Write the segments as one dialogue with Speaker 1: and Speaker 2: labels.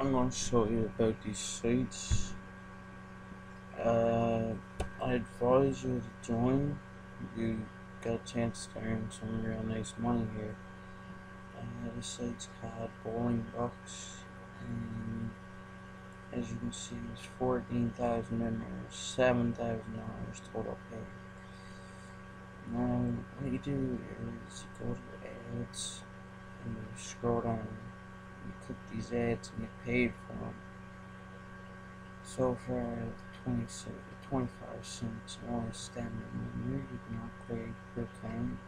Speaker 1: I'm going to show you about these sites. Uh, I advise you to join. You got a chance to earn some real nice money here. Uh, the site's called Bowling Bucks, and as you can see, it's 14,000 members, 7,000 dollars total pay. Now, what you do is you go to ads, and you scroll down these ads and get paid for them. So for 20 25 cents on a standard menu, you can upgrade your account.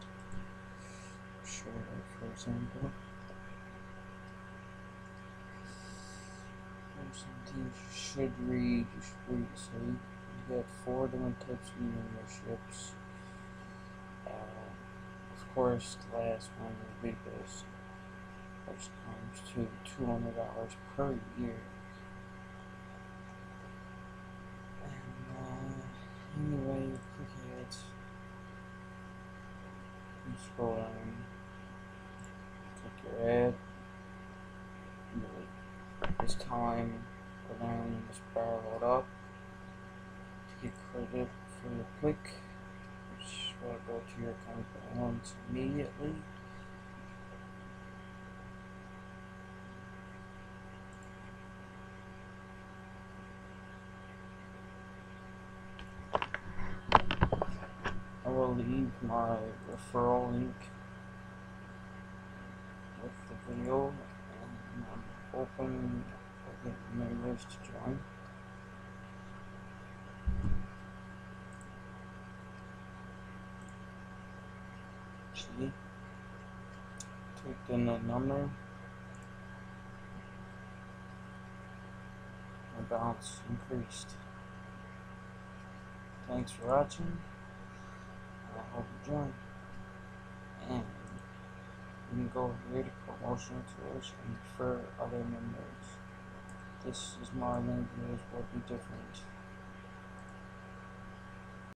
Speaker 1: Show that for example. Some things you should read, you should read so you got four different types of memberships. Uh, of course, the last one will be this comes to $200 per year. And uh, anyway, you click it, scroll down, click your ad, this time go down this barrel up to get credit for your click, which will go to your account balance immediately. Will leave my referral link with the video and I'm hoping I get members to join. See? Typed in the number. My balance increased. Thanks for watching. Join. And you can go here to promotional tools and refer other members. This is my language will be different.